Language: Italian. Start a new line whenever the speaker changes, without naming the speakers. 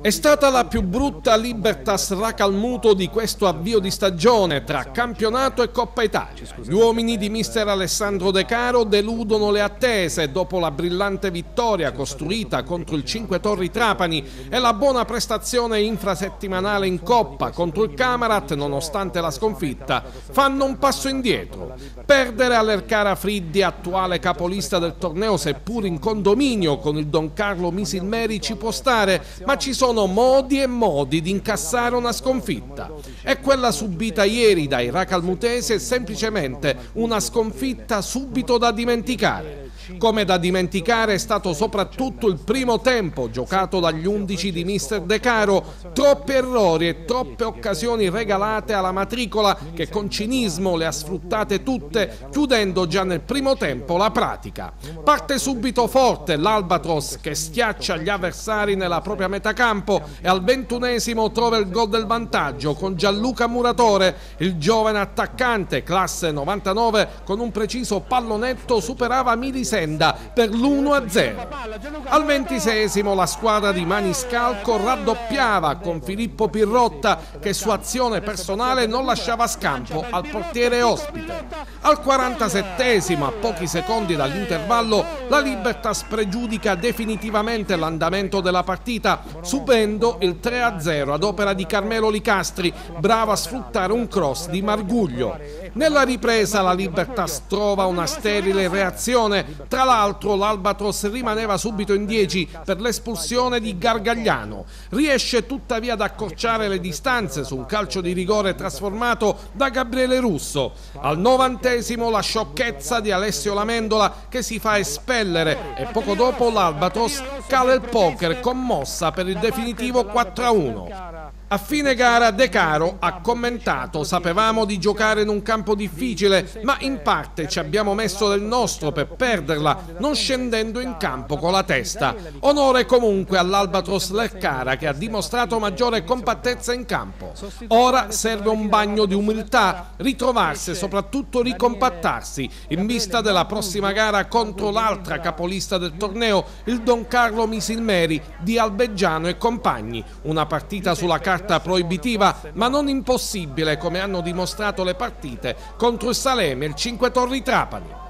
È stata la più brutta Libertas Racalmuto di questo avvio di stagione tra campionato e Coppa Italia. Gli uomini di mister Alessandro De Caro deludono le attese dopo la brillante vittoria costruita contro il Cinque Torri Trapani e la buona prestazione infrasettimanale in Coppa contro il Camarat nonostante la sconfitta. Fanno un passo indietro. Perdere all'Ercara Friddi, attuale capolista del torneo seppur in condominio con il Don Carlo Misilmeri ci può stare, ma ci sono modi e modi di incassare una sconfitta. E quella subita ieri dai Racalmutesi è semplicemente una sconfitta subito da dimenticare. Come da dimenticare è stato soprattutto il primo tempo giocato dagli undici di Mister De Caro, troppi errori e troppe occasioni regalate alla matricola che con cinismo le ha sfruttate tutte, chiudendo già nel primo tempo la pratica. Parte subito forte l'Albatros che schiaccia gli avversari nella propria metacampo e al ventunesimo trova il gol del vantaggio con Gianluca Muratore, il giovane attaccante classe 99 con un preciso pallonetto superava Milise Senda per l'1-0. Al ventisesimo la squadra di Maniscalco raddoppiava con Filippo Pirrotta che su azione personale non lasciava scampo al portiere ospite. Al 47esimo, a pochi secondi dall'intervallo, la Libertas pregiudica definitivamente l'andamento della partita subendo il 3-0 ad opera di Carmelo Licastri, bravo a sfruttare un cross di Marguglio. Nella ripresa la Libertas trova una sterile reazione tra l'altro l'Albatros rimaneva subito in 10 per l'espulsione di Gargagliano. Riesce tuttavia ad accorciare le distanze su un calcio di rigore trasformato da Gabriele Russo. Al novantesimo la sciocchezza di Alessio Lamendola che si fa espellere e poco dopo l'Albatros cala il poker commossa per il definitivo 4-1. A fine gara De Caro ha commentato sapevamo di giocare in un campo difficile ma in parte ci abbiamo messo del nostro per perderla non scendendo in campo con la testa. Onore comunque all'Albatros Lercara che ha dimostrato maggiore compattezza in campo. Ora serve un bagno di umiltà, ritrovarsi e soprattutto ricompattarsi in vista della prossima gara contro l'altra capolista del torneo, il Don Carlo Misilmeri di Albeggiano e compagni. Una partita sulla carta carta proibitiva, ma non impossibile come hanno dimostrato le partite contro il Saleme e il Cinque Torri Trapani.